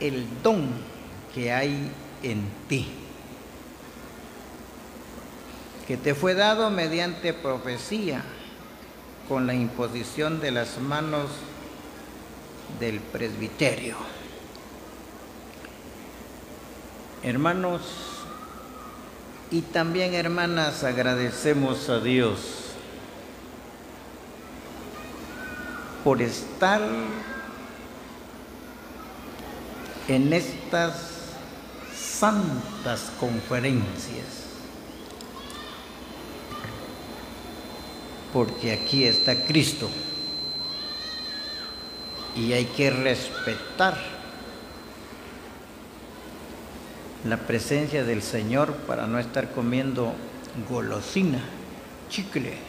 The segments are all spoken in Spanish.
el don que hay en ti, que te fue dado mediante profecía con la imposición de las manos del presbiterio. Hermanos y también hermanas, agradecemos a Dios por estar en estas santas conferencias, porque aquí está Cristo y hay que respetar la presencia del Señor para no estar comiendo golosina, chicle.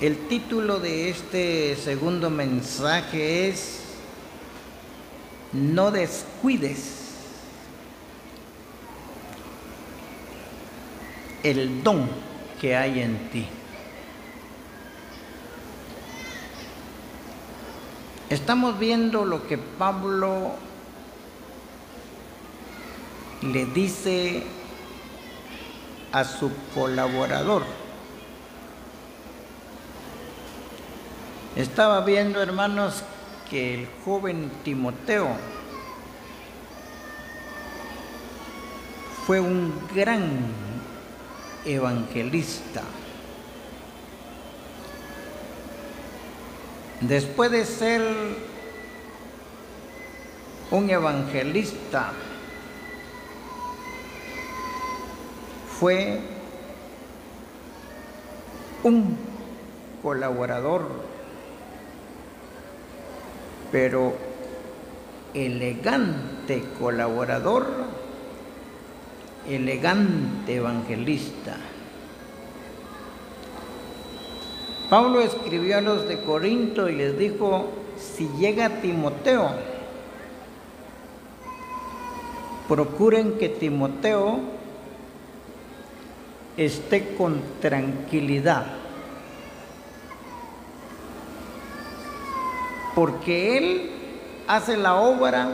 El título de este segundo mensaje es No descuides el don que hay en ti. Estamos viendo lo que Pablo le dice a su colaborador. Estaba viendo, hermanos, que el joven Timoteo fue un gran evangelista. Después de ser un evangelista, fue un colaborador, pero elegante colaborador, elegante evangelista. Pablo escribió a los de Corinto y les dijo, si llega Timoteo, procuren que Timoteo esté con tranquilidad, porque él hace la obra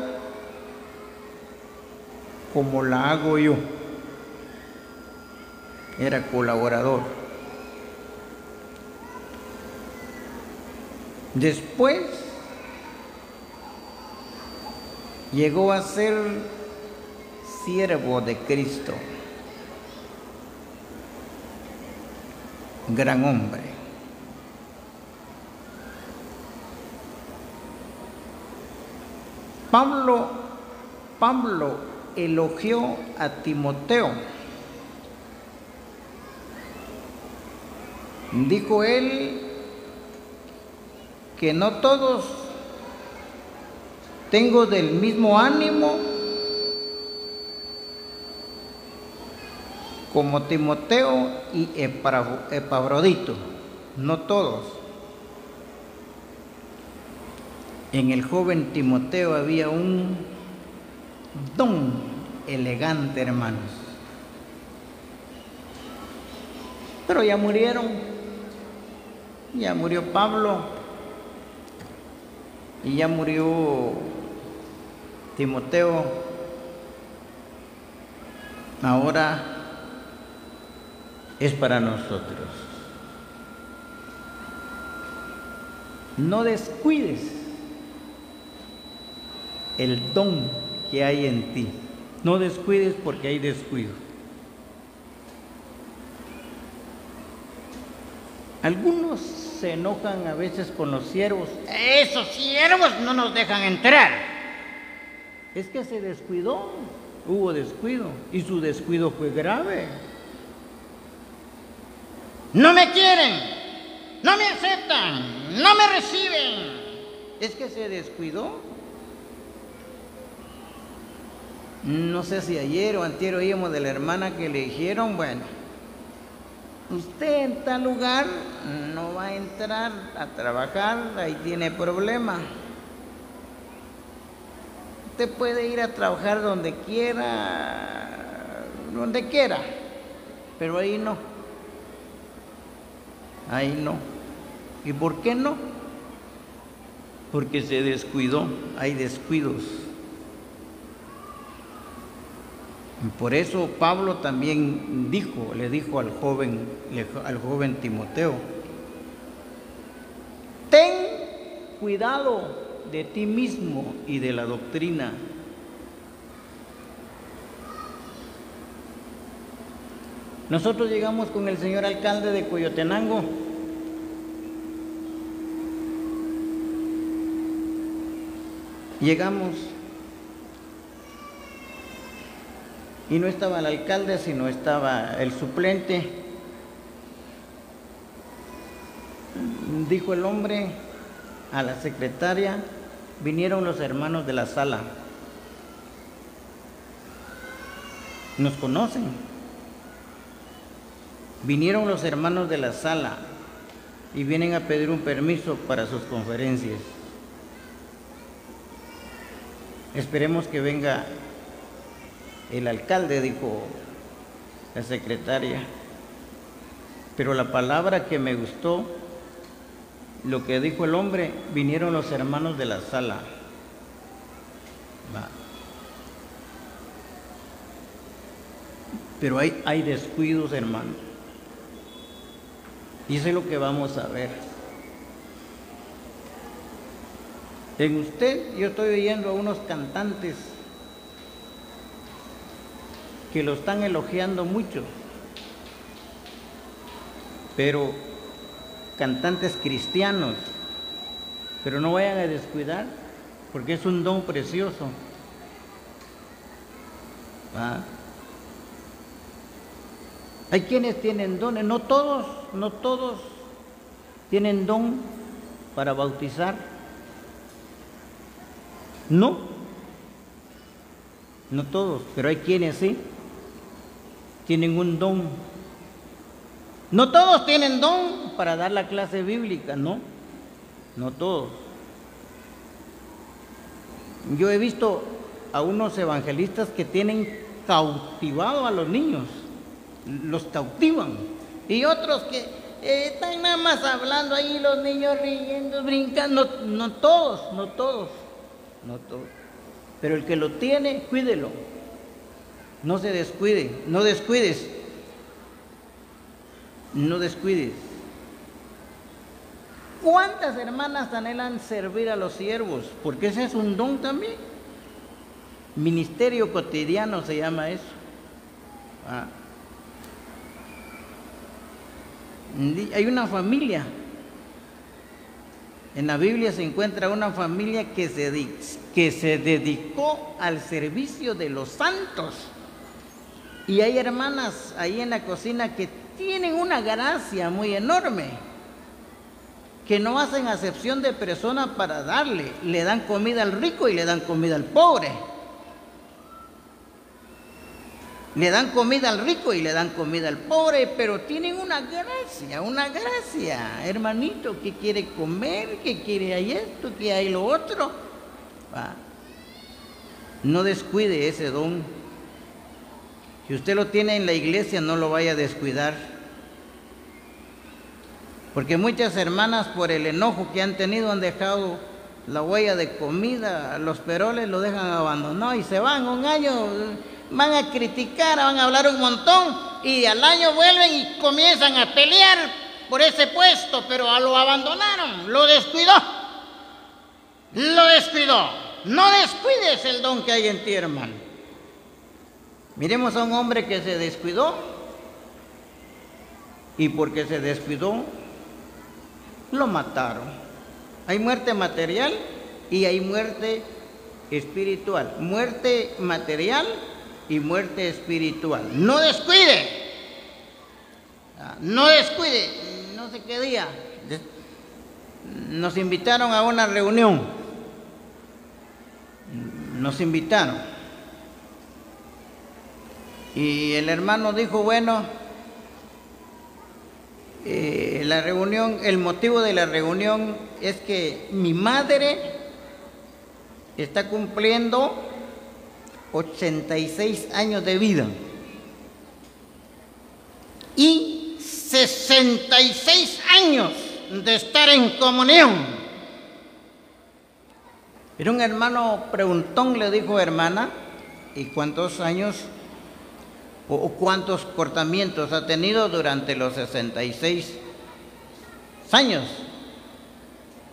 como la hago yo. Era colaborador. Después llegó a ser siervo de Cristo, gran hombre. Pablo, Pablo elogió a Timoteo. Dijo él, que no todos tengo del mismo ánimo como Timoteo y Epafrodito, no todos. En el joven Timoteo había un don elegante, hermanos. Pero ya murieron, ya murió Pablo, y ya murió Timoteo. Ahora es para nosotros. No descuides el don que hay en ti. No descuides porque hay descuido. Algunos se enojan a veces con los siervos. Esos siervos no nos dejan entrar. Es que se descuidó, hubo descuido y su descuido fue grave. No me quieren, no me aceptan, no me reciben. Es que se descuidó. No sé si ayer o antier oímos de la hermana que le dijeron, bueno, usted en tal lugar no va a entrar a trabajar, ahí tiene problema. Usted puede ir a trabajar donde quiera, donde quiera, pero ahí no. Ahí no. ¿Y por qué no? porque se descuidó, hay descuidos. Por eso Pablo también dijo, le dijo al joven, al joven Timoteo, ten cuidado de ti mismo y de la doctrina. Nosotros llegamos con el señor alcalde de Coyotenango. Llegamos y no estaba el alcalde, sino estaba el suplente. Dijo el hombre a la secretaria, vinieron los hermanos de la sala. Nos conocen. Vinieron los hermanos de la sala y vienen a pedir un permiso para sus conferencias. Esperemos que venga el alcalde, dijo la secretaria. Pero la palabra que me gustó lo que dijo el hombre, vinieron los hermanos de la sala. Pero hay, hay descuidos, hermano. Y eso es lo que vamos a ver. En usted yo estoy oyendo a unos cantantes que lo están elogiando mucho, pero cantantes cristianos, pero no vayan a descuidar, porque es un don precioso. Hay quienes tienen dones, no todos, no todos tienen don para bautizar. No, no todos, pero hay quienes sí tienen un don no todos tienen don para dar la clase bíblica, no, no todos. Yo he visto a unos evangelistas que tienen cautivado a los niños, los cautivan, y otros que eh, están nada más hablando ahí, los niños riendo, brincando, no, no todos, no todos, no todos. Pero el que lo tiene, cuídelo, no se descuide, no descuides no descuides. ¿Cuántas hermanas anhelan servir a los siervos? Porque ese es un don también. Ministerio cotidiano se llama eso. Ah. Hay una familia. En la Biblia se encuentra una familia que se, que se dedicó al servicio de los santos. Y hay hermanas ahí en la cocina que tienen una gracia muy enorme, que no hacen acepción de persona para darle, le dan comida al rico y le dan comida al pobre. Le dan comida al rico y le dan comida al pobre, pero tienen una gracia, una gracia. Hermanito, que quiere comer, que quiere hay esto, que hay lo otro. No descuide ese don. Si usted lo tiene en la iglesia, no lo vaya a descuidar. Porque muchas hermanas por el enojo que han tenido han dejado la huella de comida, los peroles lo dejan abandonado y se van un año, van a criticar, van a hablar un montón y al año vuelven y comienzan a pelear por ese puesto, pero lo abandonaron, lo descuidó, lo descuidó. No descuides el don que hay en ti, hermano. Miremos a un hombre que se descuidó y porque se descuidó lo mataron. Hay muerte material y hay muerte espiritual. Muerte material y muerte espiritual. No descuide. Ah, no descuide. No sé qué día. Nos invitaron a una reunión. Nos invitaron. Y el hermano dijo, bueno, eh, la reunión, el motivo de la reunión es que mi madre está cumpliendo 86 años de vida y 66 años de estar en comunión. Era un hermano preguntón, le dijo hermana, ¿y cuántos años o cuántos cortamientos ha tenido durante los 66 años?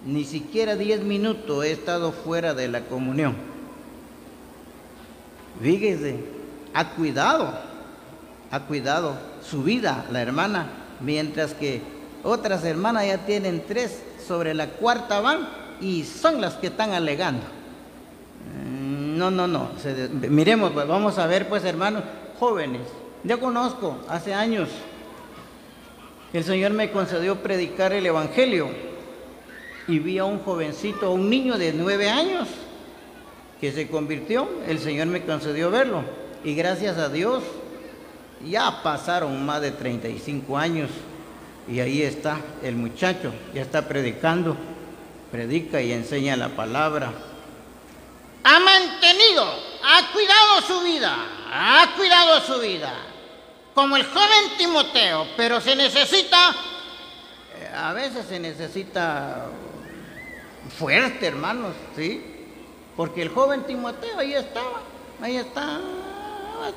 Ni siquiera 10 minutos he estado fuera de la comunión. Fíjese, ha cuidado, ha cuidado su vida la hermana, mientras que otras hermanas ya tienen tres, sobre la cuarta van y son las que están alegando. Mm, no, no, no. miremos, pues, vamos a ver, pues, hermanos, jóvenes. Yo conozco hace años el Señor me concedió predicar el Evangelio y vi a un jovencito, un niño de nueve años que se convirtió. El Señor me concedió verlo y gracias a Dios ya pasaron más de 35 años y ahí está el muchacho, ya está predicando predica y enseña la palabra. Ha mantenido, ha cuidado su vida, ha cuidado su vida, como el joven Timoteo, pero se necesita, eh, a veces se necesita fuerte, hermanos, ¿sí? Porque el joven Timoteo ahí estaba, ahí estaba,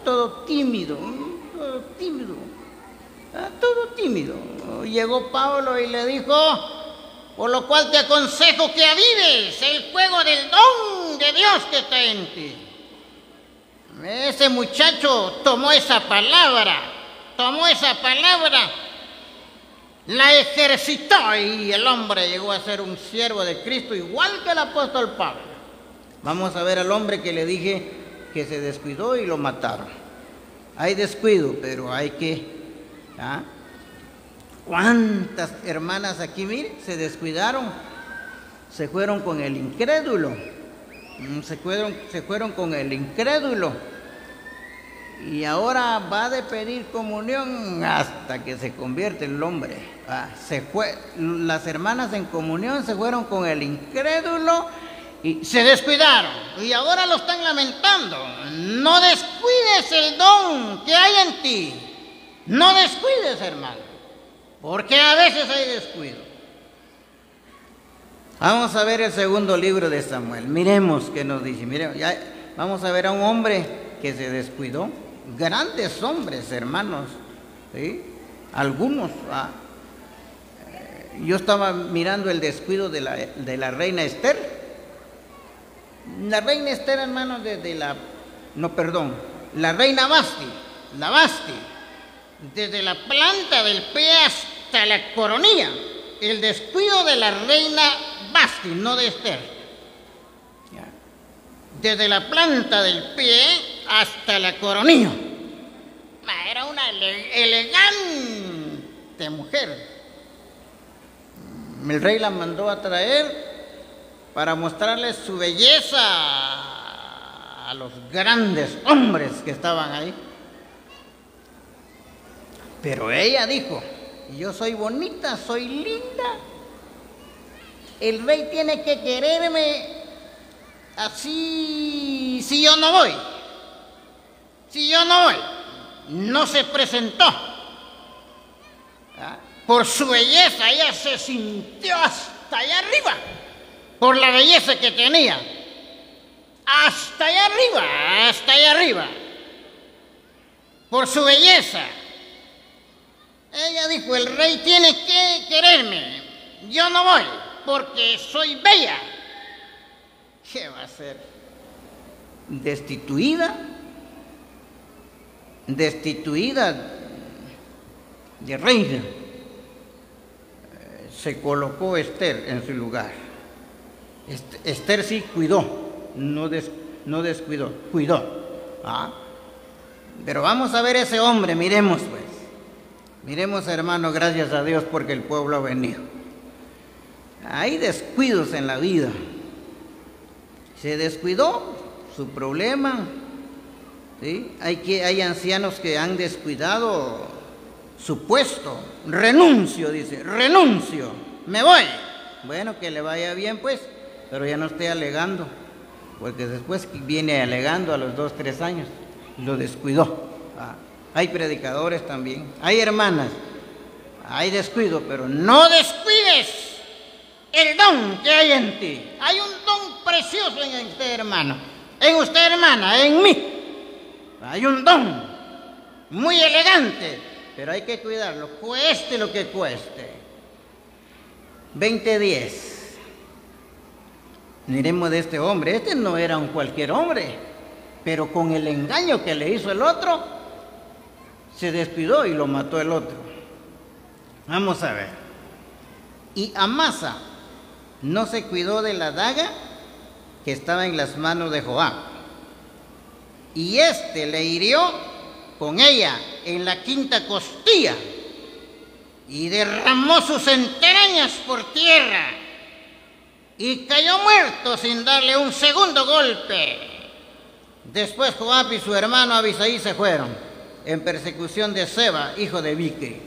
todo tímido, todo tímido, ah, todo tímido. Llegó Pablo y le dijo, por lo cual te aconsejo que avives el fuego del don de Dios que está en ti. Ese muchacho tomó esa palabra, tomó esa palabra, la ejercitó y el hombre llegó a ser un siervo de Cristo igual que el apóstol Pablo. Vamos a ver al hombre que le dije que se descuidó y lo mataron. Hay descuido, pero hay que... ¿ah? ¿Cuántas hermanas aquí, mire, se descuidaron? Se fueron con el incrédulo. Mm, se fueron, se fueron con el incrédulo. Y ahora va de pedir comunión hasta que se convierte el hombre. Ah, las hermanas en comunión se fueron con el incrédulo y se descuidaron. Y ahora lo están lamentando. No descuides el don que hay en ti. No descuides, hermano. Porque a veces hay descuido. Vamos a ver el segundo libro de Samuel. Miremos qué nos dice. Miremos, vamos a ver a un hombre que se descuidó. Grandes hombres, hermanos. Algunos. Ah, eh, yo estaba mirando el descuido de la, de la reina Esther. La reina Esther, hermanos, desde la. No, perdón. La reina Basti. La Basti desde la planta del pie hasta la coronilla. El descuido de la reina Basti, no de Esther. Desde la planta del pie hasta la coronilla. Era una elegante mujer. El rey la mandó a traer para mostrarle su belleza a los grandes hombres que estaban ahí. Pero ella dijo, yo soy bonita, soy linda. El rey tiene que quererme así si yo no voy. Si yo no voy. No se presentó. ¿Ah? Por su belleza ella se sintió hasta allá arriba. Por la belleza que tenía. Hasta allá arriba, hasta allá arriba. Por su belleza. Ella dijo, el rey tiene que quererme. Yo no voy porque soy bella. ¿Qué va a ser? Destituida. Destituida de reina. Se colocó Esther en su lugar. Esther sí cuidó, no, no descuidó, cuidó. ¿Ah? Pero vamos a ver ese hombre, miremos pues. Miremos, hermano, gracias a Dios porque el pueblo ha venido. Hay descuidos en la vida. Se descuidó su problema. Hay, que, hay ancianos que han descuidado su puesto. Renuncio, dice, renuncio, me voy. Bueno, que le vaya bien, pues, pero ya no esté alegando, porque después viene alegando a los dos, tres años lo descuidó. Ah hay predicadores también, hay hermanas, hay descuido, pero no descuides el don que hay en ti. Hay un don precioso en usted, hermano. En usted, hermana, en mí. Hay un don muy elegante, pero hay que cuidarlo, cueste lo que cueste. 2010. Miremos de este hombre. Este no era un cualquier hombre, pero con el engaño que le hizo el otro, se descuidó y lo mató el otro. Vamos a ver. Y Amasa no se cuidó de la daga que estaba en las manos de Joab. Y éste le hirió con ella en la quinta costilla y derramó sus entrañas por tierra y cayó muerto sin darle un segundo golpe. Después Joab y su hermano Abisaí se fueron en persecución de Seba, hijo de Vicri.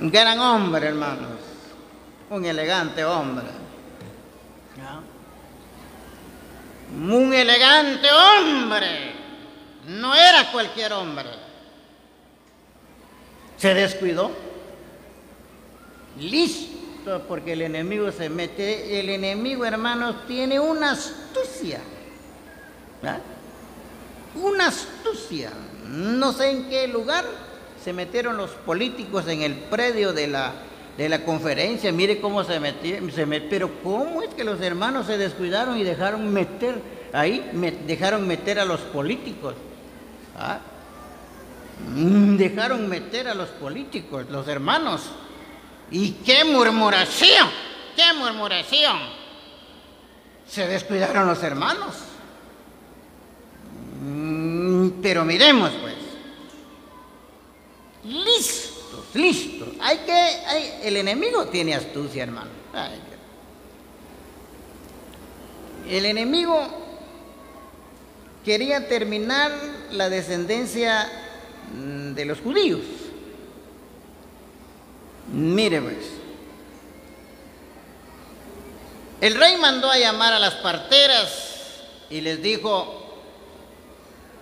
Un gran hombre, hermanos, un elegante hombre. Un elegante hombre, no era cualquier hombre. Se descuidó. Listo, porque el enemigo se mete. El enemigo, hermanos, tiene una astucia. Una astucia. No sé en qué lugar se metieron los políticos en el predio de la, de la conferencia. Mire cómo se metieron. Se pero ¿cómo es que los hermanos se descuidaron y dejaron meter ahí? dejaron meter a los políticos. ¿Ah? Mm, dejaron meter a los políticos, los hermanos. ¿Y qué murmuración? ¿Qué murmuración? Se descuidaron los hermanos. Mm, pero miremos pues. Listos. Hay que, el enemigo tiene astucia, hermano. el enemigo quería terminar la descendencia Mm, de los judíos. Mire pues, el rey mandó a llamar a las parteras y les dijo,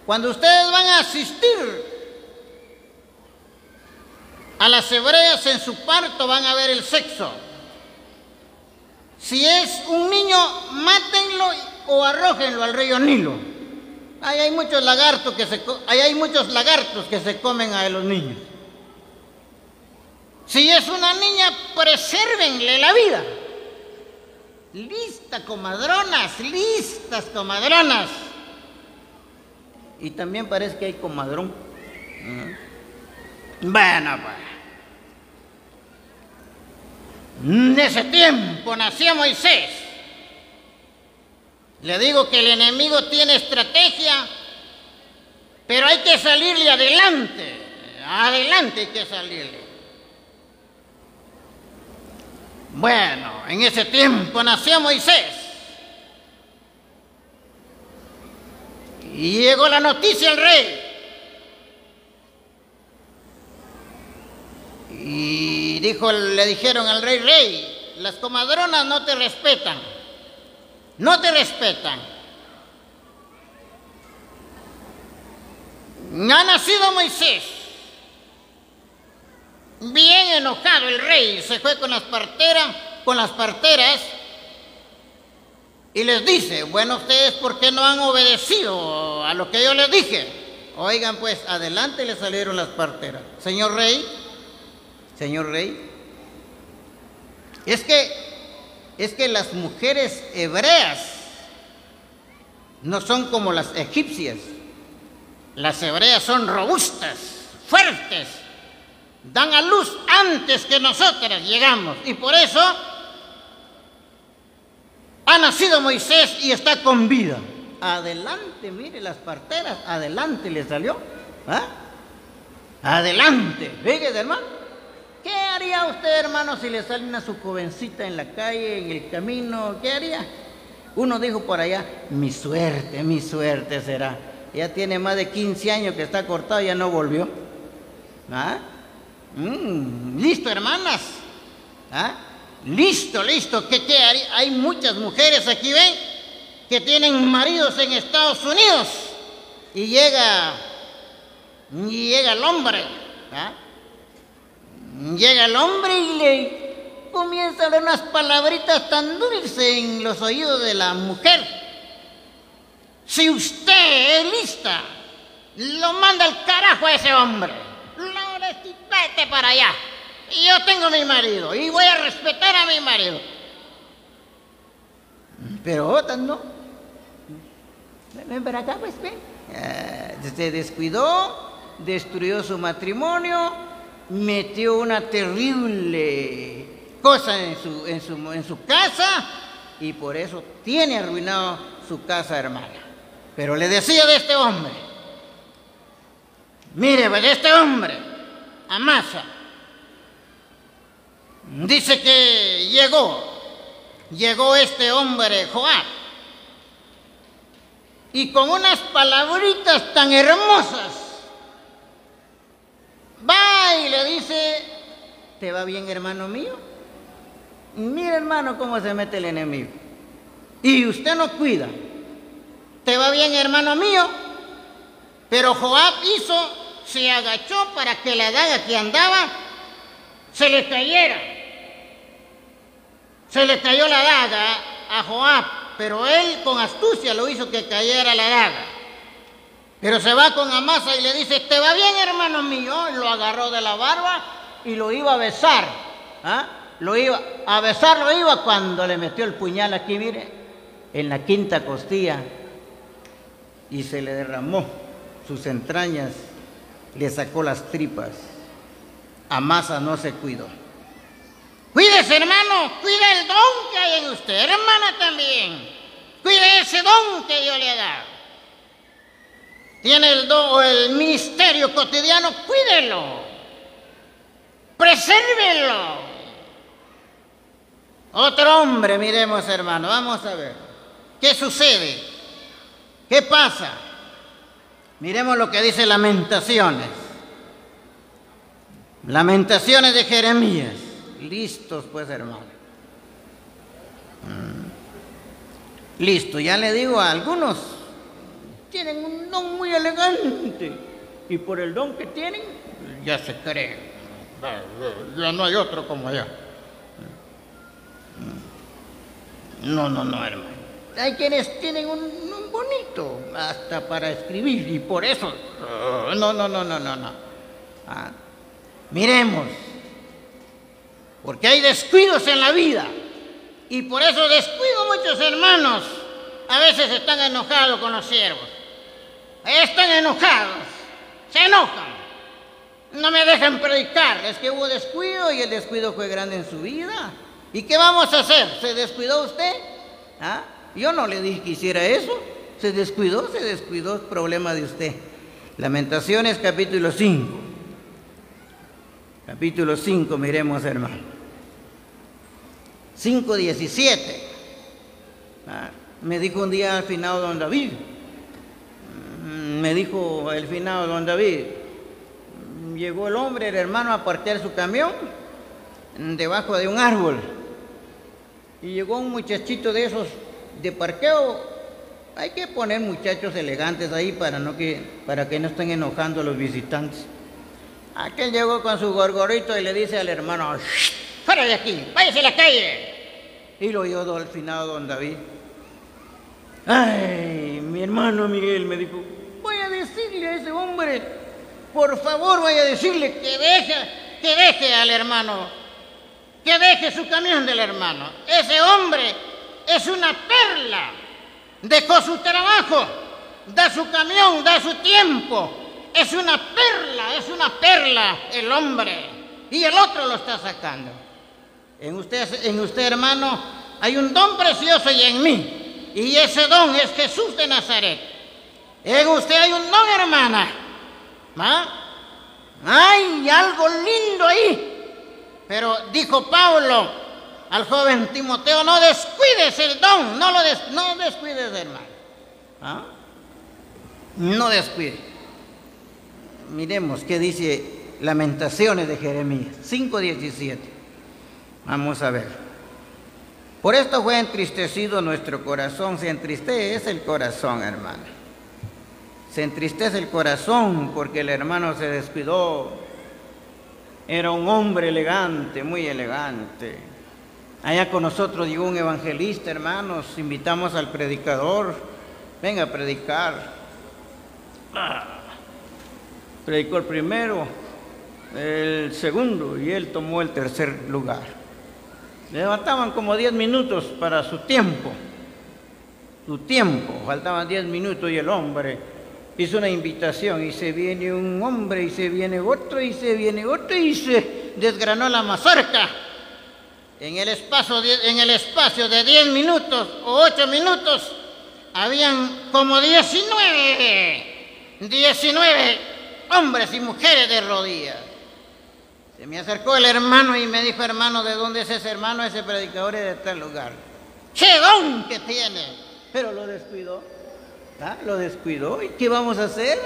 cuando ustedes van a asistir a las hebreas en su parto van a ver el sexo. Si es un niño, mátenlo o arrójenlo al río Nilo. Ahí hay muchos lagartos que se hay muchos lagartos que se comen a los niños. Si es una niña, presérvenle la vida. Lista, comadronas, listas, comadronas. Y también parece que hay comadrón. Bueno, pues. En ese tiempo nació Moisés le digo que el enemigo tiene estrategia, pero hay que salirle adelante. Adelante hay que salirle. Bueno, en ese tiempo nació Moisés. Y llegó la noticia al rey. Y dijo, le dijeron al rey, rey, las comadronas no te respetan no te respetan. Ha nacido Moisés. Bien enojado el rey se fue con las parteras, con las parteras y les dice, bueno, ustedes por qué no han obedecido a lo que yo les dije. Oigan, pues adelante le salieron las parteras. Señor rey, señor rey, es que es que las mujeres hebreas no son como las egipcias. Las hebreas son robustas, fuertes, dan a luz antes que nosotras llegamos. Y por eso ha nacido Moisés y está con vida. Adelante, mire las parteras, adelante le salió. ¿ah? Adelante, fíjese hermano. ¿Qué haría usted, hermano, si le sale una su jovencita en la calle, en el camino? ¿Qué haría? Uno dijo por allá, mi suerte, mi suerte será. Ya tiene más de 15 años que está cortado, ya no volvió. ¿Ah? Mm, listo, hermanas. ¿Ah? Listo, listo. ¿Qué, qué haría? Hay muchas mujeres aquí, ¿ven? Que tienen maridos en Estados Unidos. Y llega, y llega el hombre. ¿ah? Llega el hombre y le comienza a hablar unas palabritas tan dulces en los oídos de la mujer. Si usted es lista, lo manda al carajo a ese hombre. Le vete para allá. Yo tengo mi marido y voy a respetar a mi marido. Pero otras no. Ven para acá, pues, ven. Eh, se descuidó, destruyó su matrimonio, metió una terrible cosa en su, en su, en su casa y por eso tiene arruinado su casa hermana. Pero le decía de este hombre, mire, pues este hombre, Amasa, dice que llegó, llegó este hombre Joab, y con unas palabritas tan hermosas, y le dice, ¿te va bien hermano mío? Mira hermano cómo se mete el enemigo. Y usted no cuida. ¿Te va bien hermano mío? Pero Joab hizo, se agachó para que la daga que andaba se le cayera. Se le cayó la daga a Joab, pero él con astucia lo hizo que cayera la daga. Pero se va con Amasa y le dice, ¿te va bien, hermano mío? Lo agarró de la barba y lo iba a besar. ¿ah? Lo iba, a besar lo iba cuando le metió el puñal aquí, mire, en la quinta costilla y se le derramó sus entrañas, le sacó las tripas. Amasa no se cuidó. Cuídese, hermano, cuide el don que hay en usted, hermana también. Cuide ese don que yo le he dado tiene el do, el ministerio cotidiano, cuídelo, presérvelo. Otro hombre, miremos hermano, vamos a ver. ¿Qué sucede? ¿Qué pasa? Miremos lo que dice Lamentaciones. Lamentaciones de Jeremías. Listos pues hermano. Mm. Listo, ya le digo a algunos tienen un don muy elegante y por el don que tienen ya se creen. Ya no hay otro como allá. No, no, no, hermano. Hay quienes tienen un, bonito hasta para escribir y por eso. No, no, no, no, no, no. Ah, miremos. Porque hay descuidos en la vida. Y por eso descuido muchos hermanos. A veces están enojados con los siervos. Están enojados, se enojan. No me dejan predicar. Es que hubo descuido y el descuido fue grande en su vida. ¿Y qué vamos a hacer? ¿Se descuidó usted? ¿Ah? Yo no le dije que hiciera eso. Se descuidó, se descuidó, es problema de usted. Lamentaciones capítulo 5. Capítulo 5, miremos hermano. 5.17. Ah, me dijo un día al final don David, me dijo el finado don David, llegó el hombre, el hermano, a partir su camión debajo de un árbol. Y llegó un muchachito de esos de parqueo. Hay que poner muchachos elegantes ahí para, no que, para que no estén enojando a los visitantes. Aquel llegó con su gorgorito y le dice al hermano, fuera de aquí, váyase a la calle. Y lo oyó al finado don David. Ay, mi hermano Miguel me dijo, decirle a ese hombre, por favor vaya a decirle que deje, que deje al hermano, que deje su camión del hermano. Ese hombre es una perla, dejó su trabajo, da su camión, da su tiempo. Es una perla, es una perla el hombre. Y el otro lo está sacando. En usted, en usted hermano, hay un don precioso y en mí. Y ese don es Jesús de Nazaret. En usted hay un don, hermana. ¿Ah? Hay algo lindo ahí. Pero dijo Pablo al joven Timoteo, no descuides el don, no lo no descuides, hermano. ¿Ah? No descuides. Miremos qué dice Lamentaciones de Jeremías 5:17. Vamos a ver. Por esto fue entristecido nuestro corazón, se entristece el corazón, hermano. Se entristece el corazón porque el hermano se descuidó. Era un hombre elegante, muy elegante. Allá con nosotros llegó un evangelista, hermanos, invitamos al predicador, venga a predicar. Predicó el primero, el segundo y él tomó el tercer lugar. Le faltaban como 10 minutos para su tiempo, su tiempo, faltaban 10 minutos y el hombre hizo una invitación y se viene un hombre y se viene otro y se viene otro y se desgranó la mazorca. En el espacio en el espacio de 10 minutos o 8 minutos habían como 19, 19 hombres y mujeres de rodillas. Se me acercó el hermano y me dijo, hermano, ¿de dónde es ese hermano? Ese predicador es de tal lugar. ¡Qué don que tiene! Pero lo descuidó. ¿Ah? Lo descuidó. ¿Y qué vamos a hacer?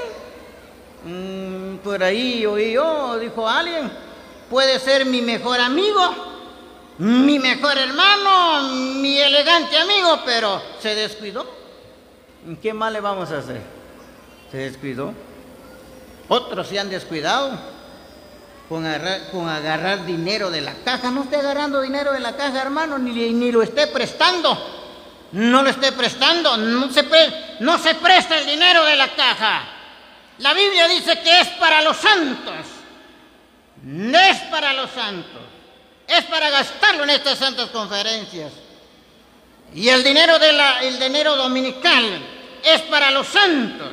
Mm, por ahí oí yo, dijo alguien, puede ser mi mejor amigo, mi mejor hermano, mi elegante amigo, pero se descuidó. ¿Qué más le vamos a hacer? Se descuidó. Otros se han descuidado con agarrar, dinero de la caja. No esté agarrando dinero de la caja, hermano, ni, ni lo esté prestando. No lo esté prestando. No se, no se presta el dinero de la caja. La Biblia dice que es para los santos. No es para los santos. Es para gastarlo en estas santas conferencias. Y el dinero, de la, el dinero dominical es para los santos.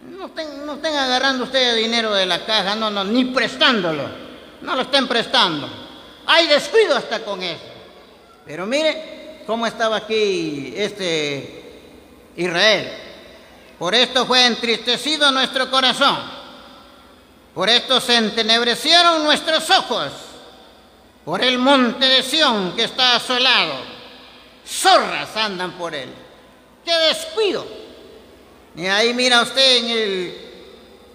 No estén, agarrando ustedes dinero de la caja, no, no, ni prestándolo. No lo estén prestando. Hay descuido hasta con eso. Pero mire cómo estaba aquí este Israel. Por esto fue entristecido nuestro corazón. Por esto se entenebrecieron nuestros ojos. Por el monte de Sión que está asolado. Zorras andan por él. ¡Qué descuido! Y ahí mira usted en el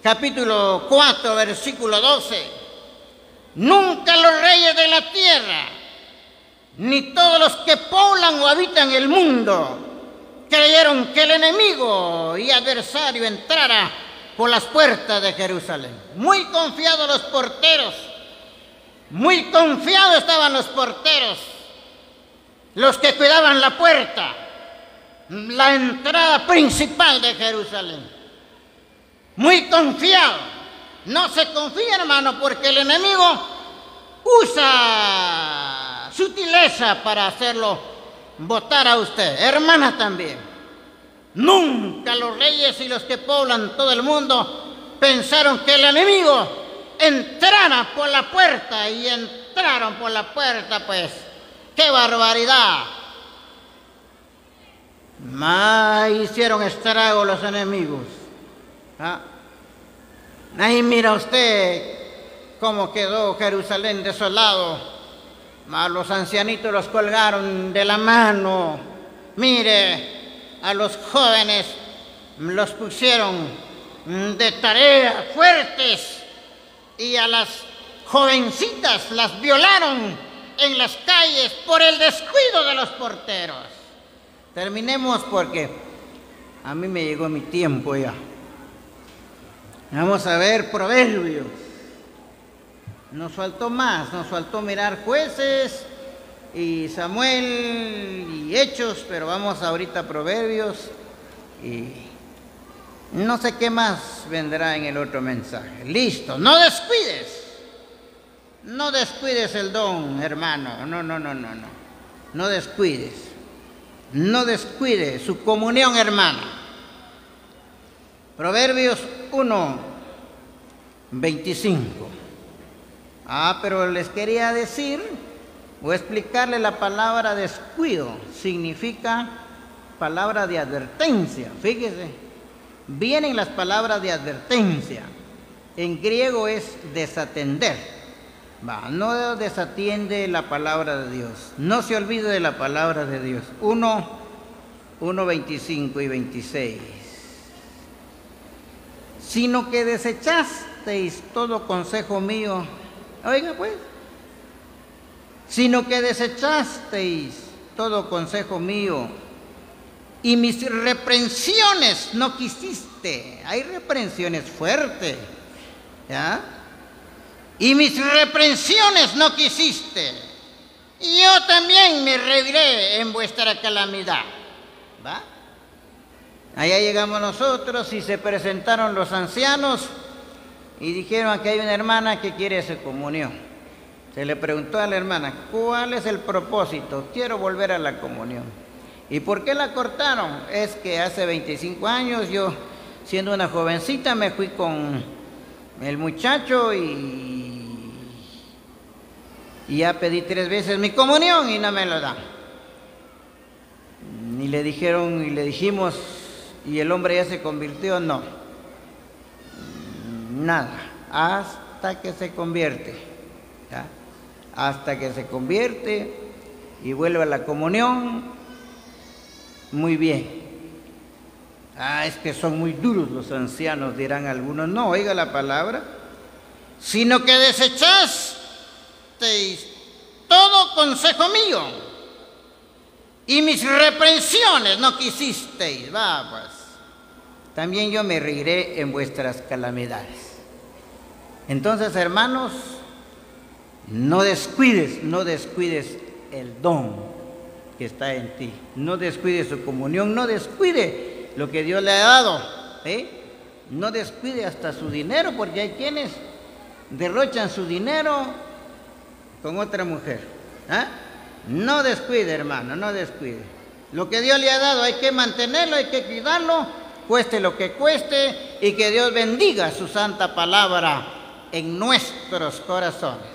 capítulo 4, versículo 12. Nunca los reyes de la tierra, ni todos los que poblan o habitan el mundo, creyeron que el enemigo y adversario entrara por las puertas de Jerusalén. Muy confiados los porteros, muy confiados estaban los porteros, los que cuidaban la puerta la entrada principal de Jerusalén. Muy confiado. No se confía, hermano, porque el enemigo usa sutileza para hacerlo votar a usted. Hermana también. Nunca los reyes y los que poblan todo el mundo pensaron que el enemigo entrara por la puerta y entraron por la puerta, pues. ¡Qué barbaridad! Más hicieron estrago los enemigos. ¿Ah? Ahí mira usted cómo quedó Jerusalén desolado. A los ancianitos los colgaron de la mano. Mire, a los jóvenes los pusieron de tareas fuertes y a las jovencitas las violaron en las calles por el descuido de los porteros. Terminemos porque a mí me llegó mi tiempo ya. Vamos a ver proverbios. Nos faltó más, nos faltó mirar jueces y Samuel y hechos, pero vamos ahorita a proverbios y no sé qué más vendrá en el otro mensaje. Listo, no descuides. No descuides el don, hermano. No, no, no, no, no. No descuides no descuide su comunión hermana. Proverbios 1, 25. Ah, pero les quería decir o explicarle la palabra descuido. Significa palabra de advertencia. Fíjese, vienen las palabras de advertencia. En griego es desatender no desatiende la palabra de Dios. No se olvide de la palabra de Dios. 1, 1, 25 y 26. Sino que desechasteis todo consejo mío. Oiga pues. Sino que desechasteis todo consejo mío. Y mis reprensiones no quisiste. Hay reprensiones fuertes. ¿Ya? Y mis reprensiones no quisiste. yo también me reiré en vuestra calamidad. ¿Va? Allá llegamos nosotros y se presentaron los ancianos y dijeron que hay una hermana que quiere hacer comunión. Se le preguntó a la hermana, ¿cuál es el propósito? Quiero volver a la comunión. ¿Y por qué la cortaron? Es que hace 25 años yo, siendo una jovencita, me fui con el muchacho y, y ya pedí tres veces mi comunión y no me lo dan. Y le dijeron y le dijimos, ¿y el hombre ya se convirtió? No. Nada. Hasta que se convierte. Hasta que se convierte y vuelve a la comunión. Muy bien. Ah, es que son muy duros los ancianos, dirán algunos. No, oiga la palabra. Sino que todo consejo mío y mis reprensiones no quisisteis. Va, pues. También yo me reiré en vuestras calamidades. Entonces, hermanos, no descuides, no descuides el don que está en ti. No descuide su comunión, no descuide lo que Dios le ha dado. ¿eh? No descuide hasta su dinero, porque hay quienes derrochan su dinero con otra mujer. ¿ah? No descuide, hermano, no descuide. Lo que Dios le ha dado hay que mantenerlo, hay que cuidarlo, cueste lo que cueste, y que Dios bendiga su santa palabra en nuestros corazones.